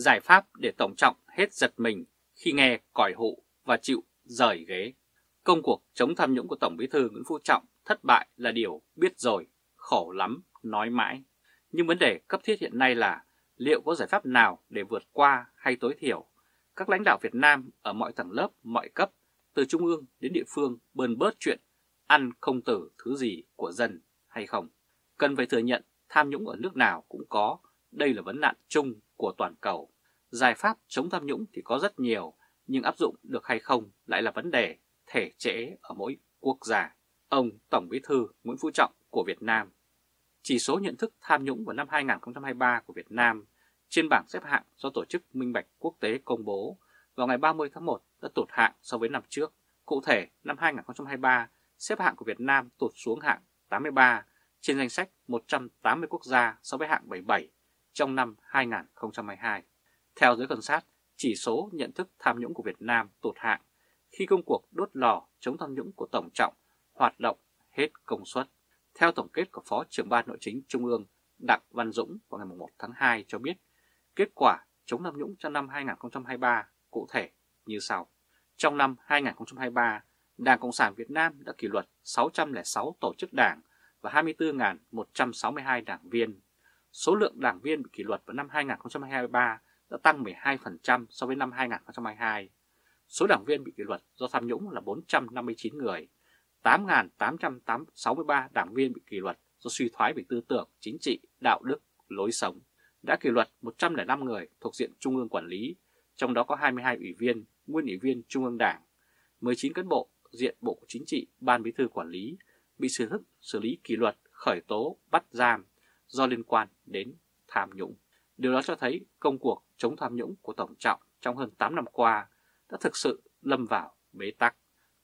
Giải pháp để Tổng Trọng hết giật mình khi nghe còi hụ và chịu rời ghế. Công cuộc chống tham nhũng của Tổng Bí thư Nguyễn Phú Trọng thất bại là điều biết rồi, khổ lắm, nói mãi. Nhưng vấn đề cấp thiết hiện nay là liệu có giải pháp nào để vượt qua hay tối thiểu các lãnh đạo Việt Nam ở mọi tầng lớp, mọi cấp, từ trung ương đến địa phương bơn bớt chuyện ăn không tử thứ gì của dân hay không. Cần phải thừa nhận tham nhũng ở nước nào cũng có, đây là vấn nạn chung của toàn cầu. Giải pháp chống tham nhũng thì có rất nhiều, nhưng áp dụng được hay không lại là vấn đề thể chế ở mỗi quốc gia. Ông Tổng Bí thư Nguyễn Phú Trọng của Việt Nam Chỉ số nhận thức tham nhũng vào năm 2023 của Việt Nam trên bảng xếp hạng do Tổ chức Minh Bạch Quốc tế công bố vào ngày 30 tháng 1 đã tụt hạng so với năm trước. Cụ thể, năm 2023, xếp hạng của Việt Nam tụt xuống hạng 83 trên danh sách 180 quốc gia so với hạng 77 trong năm 2022. Theo giới quan sát, chỉ số nhận thức tham nhũng của Việt Nam tụt hạng khi công cuộc đốt lò chống tham nhũng của Tổng Trọng hoạt động hết công suất. Theo tổng kết của Phó trưởng ban nội chính Trung ương Đặng Văn Dũng vào ngày 1 tháng 2 cho biết, kết quả chống tham nhũng trong năm 2023 cụ thể như sau. Trong năm 2023, Đảng Cộng sản Việt Nam đã kỷ luật 606 tổ chức đảng và 24.162 đảng viên. Số lượng đảng viên bị kỷ luật vào năm 2023 đã tăng 12% so với năm 2022. Số đảng viên bị kỷ luật do tham nhũng là 459 người, 8.863 đảng viên bị kỷ luật do suy thoái về tư tưởng, chính trị, đạo đức, lối sống. Đã kỷ luật 105 người thuộc diện Trung ương quản lý, trong đó có 22 ủy viên, nguyên ủy viên Trung ương Đảng, 19 cán bộ diện Bộ Chính trị, Ban Bí thư quản lý bị xử thức xử lý kỷ luật, khởi tố, bắt giam do liên quan đến tham nhũng. Điều đó cho thấy công cuộc chống tham nhũng của Tổng Trọng trong hơn 8 năm qua đã thực sự lâm vào bế tắc.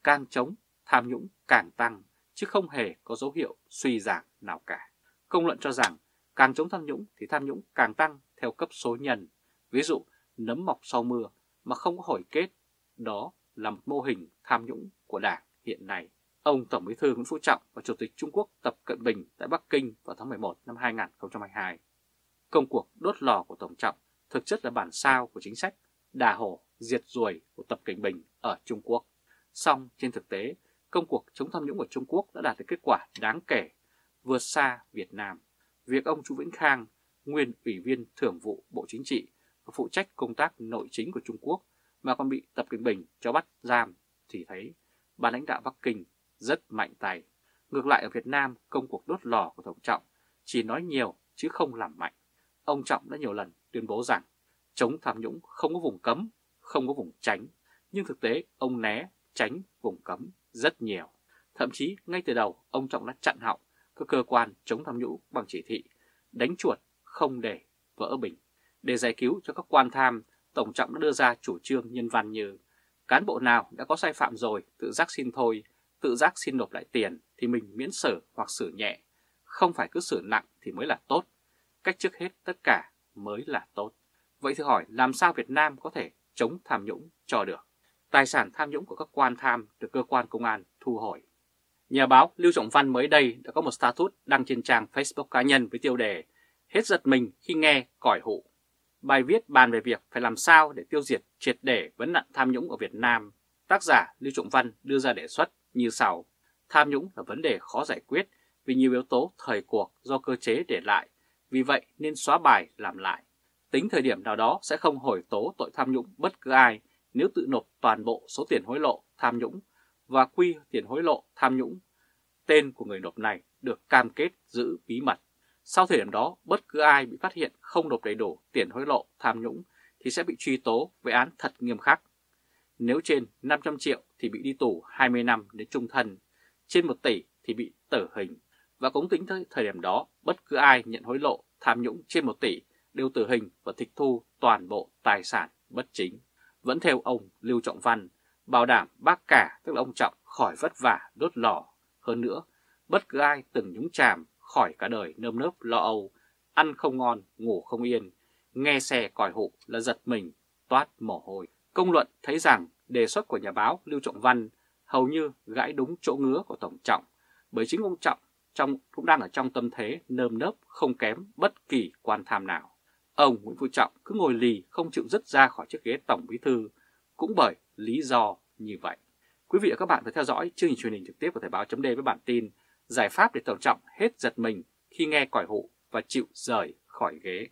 Càng chống, tham nhũng càng tăng, chứ không hề có dấu hiệu suy giảm nào cả. Công luận cho rằng càng chống tham nhũng thì tham nhũng càng tăng theo cấp số nhân. Ví dụ, nấm mọc sau mưa mà không có hồi kết, đó là một mô hình tham nhũng của Đảng hiện nay. Ông Tổng Bí thư Nguyễn Phú Trọng và Chủ tịch Trung Quốc Tập Cận Bình tại Bắc Kinh vào tháng 11 năm 2022. Công cuộc đốt lò của Tổng Trọng thực chất là bản sao của chính sách đà hổ diệt ruồi của Tập Cận Bình ở Trung Quốc. Song trên thực tế, công cuộc chống tham nhũng của Trung Quốc đã đạt được kết quả đáng kể, vượt xa Việt Nam. Việc ông Chu Vĩnh Khang, nguyên ủy viên thường vụ Bộ Chính trị và phụ trách công tác nội chính của Trung Quốc mà còn bị Tập Cận Bình cho bắt giam thì thấy ban lãnh đạo Bắc Kinh rất mạnh tay. Ngược lại ở Việt Nam, công cuộc đốt lò của Tổng Trọng chỉ nói nhiều chứ không làm mạnh. Ông Trọng đã nhiều lần tuyên bố rằng chống tham nhũng không có vùng cấm, không có vùng tránh, nhưng thực tế ông né tránh vùng cấm rất nhiều. Thậm chí ngay từ đầu ông Trọng đã chặn họng các cơ quan chống tham nhũng bằng chỉ thị, đánh chuột không để vỡ bình. Để giải cứu cho các quan tham, Tổng Trọng đã đưa ra chủ trương nhân văn như cán bộ nào đã có sai phạm rồi tự giác xin thôi, tự giác xin nộp lại tiền thì mình miễn xử hoặc xử nhẹ, không phải cứ xử nặng thì mới là tốt. Cách trước hết tất cả mới là tốt. Vậy thử hỏi làm sao Việt Nam có thể chống tham nhũng cho được? Tài sản tham nhũng của các quan tham được cơ quan công an thu hồi. Nhà báo Lưu Trọng Văn mới đây đã có một status đăng trên trang Facebook cá nhân với tiêu đề Hết giật mình khi nghe còi hụ. Bài viết bàn về việc phải làm sao để tiêu diệt triệt để vấn nạn tham nhũng ở Việt Nam. Tác giả Lưu Trọng Văn đưa ra đề xuất như sau. Tham nhũng là vấn đề khó giải quyết vì nhiều yếu tố thời cuộc do cơ chế để lại, vì vậy nên xóa bài làm lại. Tính thời điểm nào đó sẽ không hồi tố tội tham nhũng bất cứ ai nếu tự nộp toàn bộ số tiền hối lộ tham nhũng và quy tiền hối lộ tham nhũng. Tên của người nộp này được cam kết giữ bí mật. Sau thời điểm đó, bất cứ ai bị phát hiện không nộp đầy đủ tiền hối lộ tham nhũng thì sẽ bị truy tố với án thật nghiêm khắc. Nếu trên 500 triệu thì bị đi tù 20 năm đến trung thân, trên 1 tỷ thì bị tử hình. Và cũng tính tới thời điểm đó, bất cứ ai nhận hối lộ tham nhũng trên 1 tỷ đều tử hình và tịch thu toàn bộ tài sản bất chính. Vẫn theo ông Lưu Trọng Văn, bảo đảm bác cả tức là ông Trọng khỏi vất vả đốt lò. Hơn nữa, bất cứ ai từng nhúng chàm khỏi cả đời nơm nớp lo âu, ăn không ngon, ngủ không yên, nghe xe còi hụ là giật mình, toát mồ hôi. Công luận thấy rằng đề xuất của nhà báo Lưu Trọng Văn hầu như gãi đúng chỗ ngứa của Tổng Trọng, bởi chính ông Trọng trong cũng đang ở trong tâm thế nơm nớp không kém bất kỳ quan tham nào. Ông Nguyễn Phú Trọng cứ ngồi lì không chịu dứt ra khỏi chiếc ghế Tổng Bí Thư cũng bởi lý do như vậy. Quý vị và các bạn phải theo dõi chương trình truyền hình trực tiếp của Thời báo chấm với bản tin Giải pháp để Tổng Trọng hết giật mình khi nghe còi hụ và chịu rời khỏi ghế.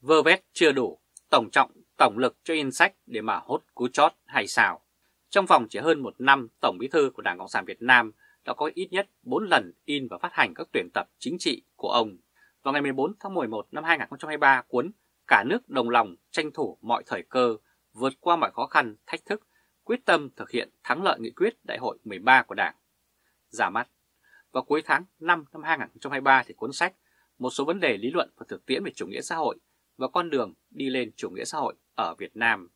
Vơ vét chưa đủ, Tổng Trọng tổng lực cho in sách để mà hốt cú chót hay sao? Trong vòng chỉ hơn một năm, Tổng Bí thư của Đảng Cộng sản Việt Nam đã có ít nhất 4 lần in và phát hành các tuyển tập chính trị của ông. Vào ngày 14 tháng 11 năm 2023, cuốn Cả nước đồng lòng tranh thủ mọi thời cơ, vượt qua mọi khó khăn, thách thức, quyết tâm thực hiện thắng lợi nghị quyết Đại hội 13 của Đảng. Giả mắt, vào cuối tháng 5 năm 2023 thì cuốn sách Một số vấn đề lý luận và thực tiễn về chủ nghĩa xã hội và con đường đi lên chủ nghĩa xã hội ở Việt Nam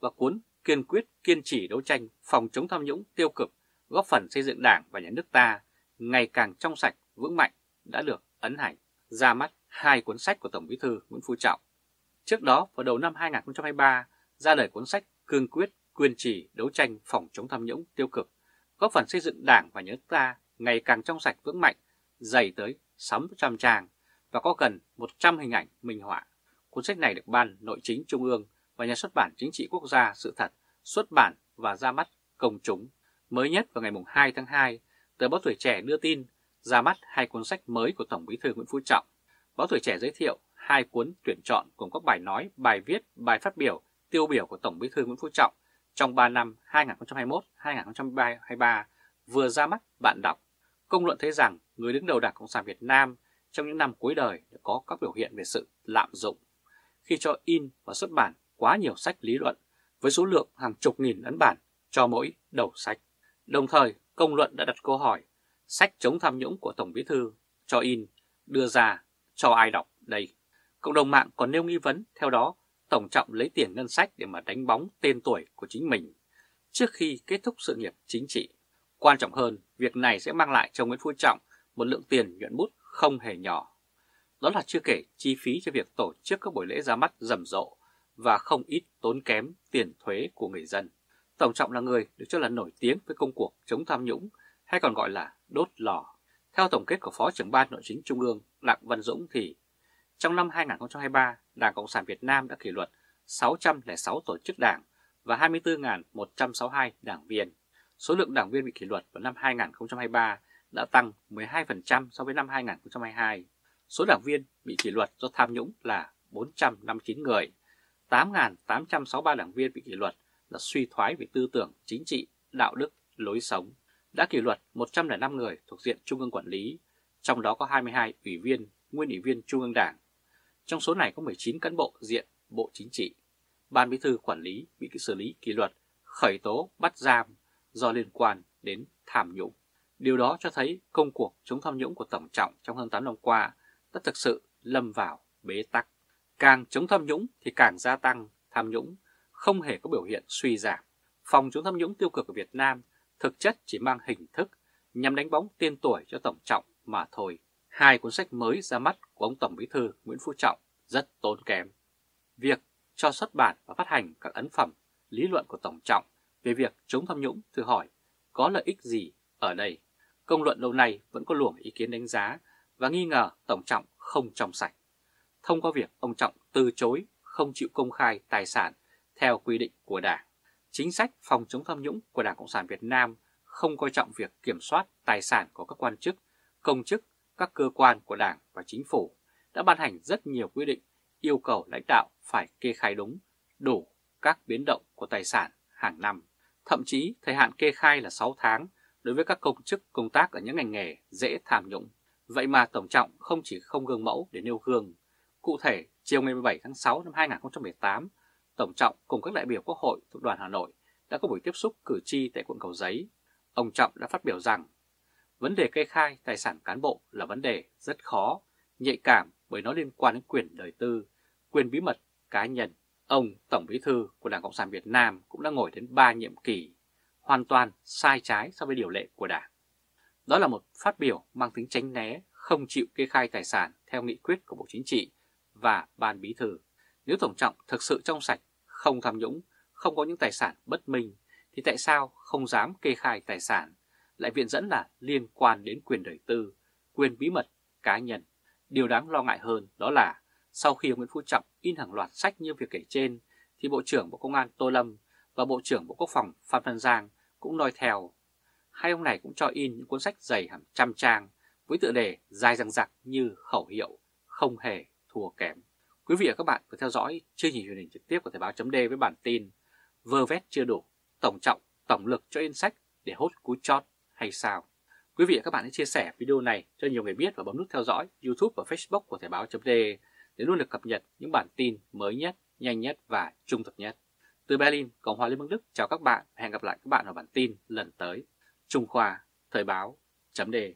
và cuốn Kiên quyết kiên trì đấu tranh phòng chống tham nhũng tiêu cực góp phần xây dựng đảng và nhà nước ta ngày càng trong sạch, vững mạnh đã được ấn hành ra mắt hai cuốn sách của Tổng Bí thư Nguyễn Phú Trọng. Trước đó, vào đầu năm 2023, ra đời cuốn sách Cương quyết, quyên trì, đấu tranh phòng chống tham nhũng tiêu cực, góp phần xây dựng đảng và nhà nước ta ngày càng trong sạch vững mạnh, dày tới 600 trang và có gần 100 hình ảnh minh họa. Cuốn sách này được Ban Nội chính Trung ương và Nhà xuất bản Chính trị Quốc gia Sự thật xuất bản và ra mắt công chúng Mới nhất vào ngày 2 tháng 2, tờ báo Tuổi Trẻ đưa tin ra mắt hai cuốn sách mới của Tổng bí thư Nguyễn Phú Trọng. Báo Tuổi Trẻ giới thiệu hai cuốn tuyển chọn cùng các bài nói, bài viết, bài phát biểu, tiêu biểu của Tổng bí thư Nguyễn Phú Trọng trong 3 năm 2021-2023 vừa ra mắt bạn đọc. Công luận thấy rằng người đứng đầu Đảng Cộng sản Việt Nam trong những năm cuối đời đã có các biểu hiện về sự lạm dụng khi cho in và xuất bản quá nhiều sách lý luận với số lượng hàng chục nghìn ấn bản cho mỗi đầu sách. Đồng thời, công luận đã đặt câu hỏi sách chống tham nhũng của Tổng Bí Thư cho in đưa ra cho ai đọc đây. Cộng đồng mạng còn nêu nghi vấn theo đó Tổng Trọng lấy tiền ngân sách để mà đánh bóng tên tuổi của chính mình trước khi kết thúc sự nghiệp chính trị. Quan trọng hơn, việc này sẽ mang lại cho Nguyễn Phú Trọng một lượng tiền nhuận bút không hề nhỏ. Đó là chưa kể chi phí cho việc tổ chức các buổi lễ ra mắt rầm rộ và không ít tốn kém tiền thuế của người dân. Tổng Trọng là người được cho là nổi tiếng với công cuộc chống tham nhũng hay còn gọi là đốt lò. Theo tổng kết của Phó trưởng ban nội chính Trung ương Đặng Văn Dũng thì trong năm 2023, Đảng Cộng sản Việt Nam đã kỷ luật 606 tổ chức đảng và 24.162 đảng viên. Số lượng đảng viên bị kỷ luật vào năm 2023 đã tăng 12% so với năm 2022. Số đảng viên bị kỷ luật do tham nhũng là 459 người, 8.863 đảng viên bị kỷ luật là suy thoái về tư tưởng, chính trị, đạo đức, lối sống. Đã kỷ luật 105 người thuộc diện Trung ương quản lý, trong đó có 22 ủy viên, nguyên ủy viên Trung ương Đảng. Trong số này có 19 cán bộ diện Bộ Chính trị. Ban Bí thư quản lý bị xử lý kỷ luật, khởi tố, bắt giam do liên quan đến tham nhũng. Điều đó cho thấy công cuộc chống tham nhũng của Tổng trọng trong hơn 8 năm qua đã thực sự lâm vào bế tắc. Càng chống tham nhũng thì càng gia tăng tham nhũng, không hề có biểu hiện suy giảm. Phòng chống tham nhũng tiêu cực ở Việt Nam thực chất chỉ mang hình thức nhằm đánh bóng tên tuổi cho Tổng Trọng mà thôi. Hai cuốn sách mới ra mắt của ông Tổng Bí thư Nguyễn Phú Trọng rất tốn kém. Việc cho xuất bản và phát hành các ấn phẩm, lý luận của Tổng Trọng về việc chống tham nhũng, thử hỏi có lợi ích gì ở đây. Công luận lâu nay vẫn có luồng ý kiến đánh giá và nghi ngờ Tổng Trọng không trong sạch. Thông qua việc ông Trọng từ chối không chịu công khai tài sản theo quy định của Đảng. Chính sách phòng chống tham nhũng của Đảng Cộng sản Việt Nam không coi trọng việc kiểm soát tài sản của các quan chức, công chức, các cơ quan của Đảng và Chính phủ đã ban hành rất nhiều quy định yêu cầu lãnh đạo phải kê khai đúng, đủ các biến động của tài sản hàng năm. Thậm chí thời hạn kê khai là 6 tháng đối với các công chức công tác ở những ngành nghề dễ tham nhũng. Vậy mà Tổng Trọng không chỉ không gương mẫu để nêu gương. Cụ thể, chiều ngày 17 tháng 6 năm 2018, Tổng Trọng cùng các đại biểu Quốc hội thuộc đoàn Hà Nội đã có buổi tiếp xúc cử tri tại quận Cầu Giấy. Ông Trọng đã phát biểu rằng vấn đề kê khai tài sản cán bộ là vấn đề rất khó, nhạy cảm bởi nó liên quan đến quyền đời tư, quyền bí mật cá nhân. Ông Tổng Bí thư của Đảng Cộng sản Việt Nam cũng đã ngồi đến 3 nhiệm kỳ, hoàn toàn sai trái so với điều lệ của Đảng. Đó là một phát biểu mang tính tránh né, không chịu kê khai tài sản theo nghị quyết của Bộ Chính trị và Ban Bí thư. Nếu Tổng Trọng thực sự trong sạch, không tham nhũng, không có những tài sản bất minh, thì tại sao không dám kê khai tài sản, lại viện dẫn là liên quan đến quyền đời tư, quyền bí mật cá nhân. Điều đáng lo ngại hơn đó là sau khi ông Nguyễn Phú Trọng in hàng loạt sách như việc kể trên, thì Bộ trưởng Bộ Công an Tô Lâm và Bộ trưởng Bộ Quốc phòng Phan Văn Giang cũng nói theo. Hai ông này cũng cho in những cuốn sách dày hàng trăm trang với tựa đề dài dằng dặc như khẩu hiệu không hề thua kém. Quý vị và các bạn vừa theo dõi chương trình truyền hình trực tiếp của Thời báo chấm với bản tin Vơ vét chưa đủ, tổng trọng, tổng lực cho in sách để hốt cú chót hay sao? Quý vị và các bạn hãy chia sẻ video này cho nhiều người biết và bấm nút theo dõi YouTube và Facebook của Thời báo chấm để luôn được cập nhật những bản tin mới nhất, nhanh nhất và trung thực nhất. Từ Berlin, Cộng hòa Liên bang Đức chào các bạn và hẹn gặp lại các bạn ở bản tin lần tới. Trung Khoa, Thời báo, chấm đề.